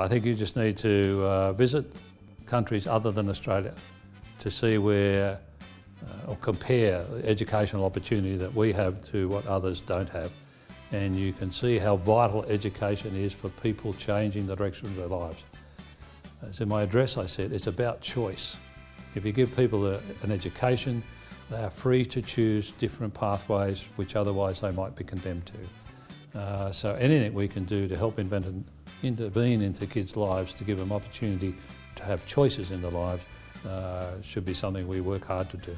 I think you just need to uh, visit countries other than Australia to see where uh, or compare the educational opportunity that we have to what others don't have. And you can see how vital education is for people changing the direction of their lives. As in my address I said, it's about choice. If you give people a, an education, they are free to choose different pathways which otherwise they might be condemned to. Uh, so anything we can do to help invent intervene into kids' lives to give them opportunity to have choices in their lives uh, should be something we work hard to do.